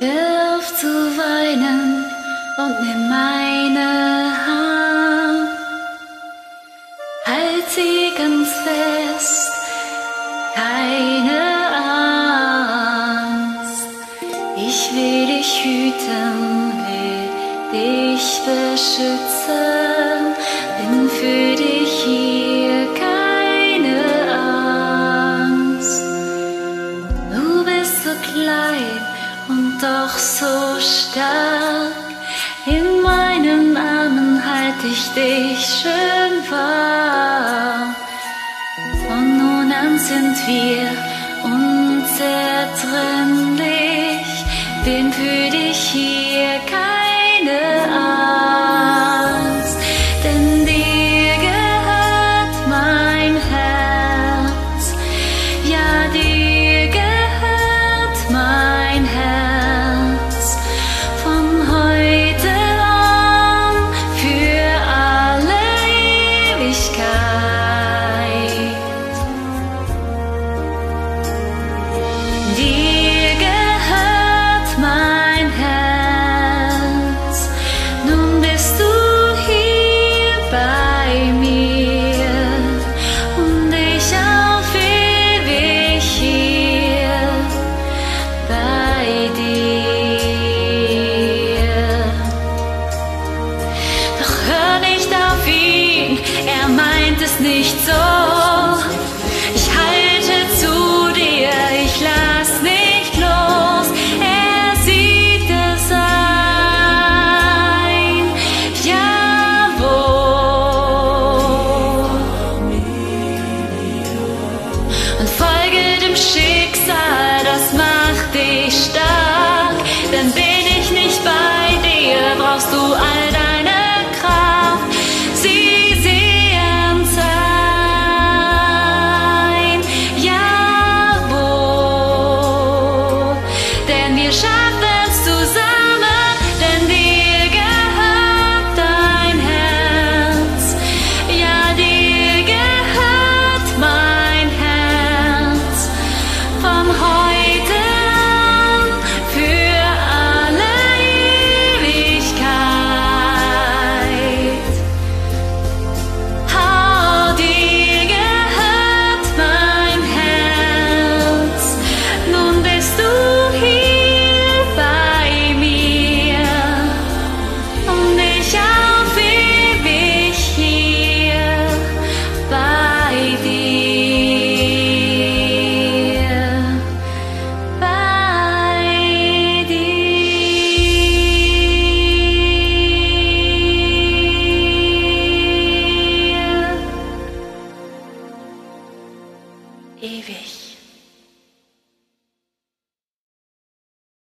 auf zu weinen und nimm meine Hand. Halt sie ganz fest, keine Angst. Ich will dich hüten, will dich beschützen, bin für dich ich dich schön warm. Von nun an sind wir unzertrennlich, bin für dich hier keine nicht so. ewig.